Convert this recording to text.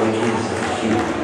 It's